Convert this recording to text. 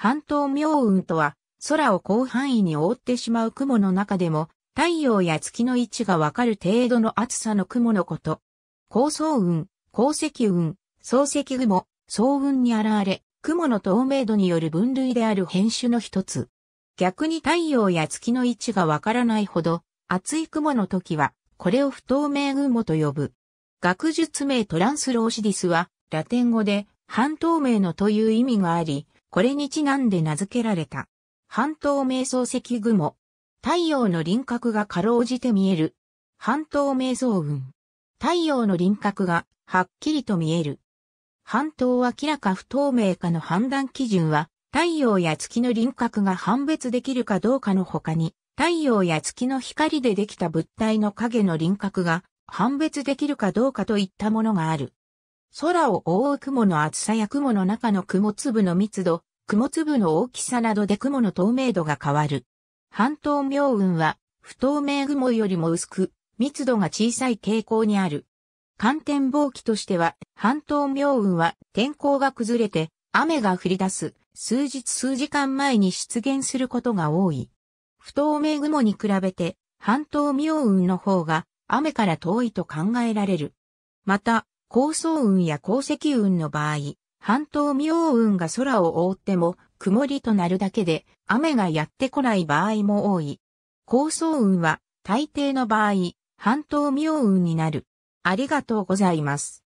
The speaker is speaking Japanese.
半島明雲とは、空を広範囲に覆ってしまう雲の中でも、太陽や月の位置がわかる程度の厚さの雲のこと。高層雲、高積雲、層積雲、層雲に現れ、雲の透明度による分類である変種の一つ。逆に太陽や月の位置がわからないほど、厚い雲の時は、これを不透明雲と呼ぶ。学術名トランスローシディスは、ラテン語で、半透明のという意味があり、これにちなんで名付けられた。半透明層積雲。太陽の輪郭がかろうじて見える。半透明層雲。太陽の輪郭がはっきりと見える。半透明らか不透明かの判断基準は、太陽や月の輪郭が判別できるかどうかの他に、太陽や月の光でできた物体の影の輪郭が判別できるかどうかといったものがある。空を覆う雲の厚さや雲の中の雲粒の密度、雲粒の大きさなどで雲の透明度が変わる。半透明雲は不透明雲よりも薄く、密度が小さい傾向にある。寒天望気としては、半透明雲は天候が崩れて雨が降り出す数日数時間前に出現することが多い。不透明雲に比べて半透明雲の方が雨から遠いと考えられる。また、高層雲や高積雲の場合、半島明雲が空を覆っても曇りとなるだけで雨がやってこない場合も多い。高層雲は大抵の場合、半島明雲になる。ありがとうございます。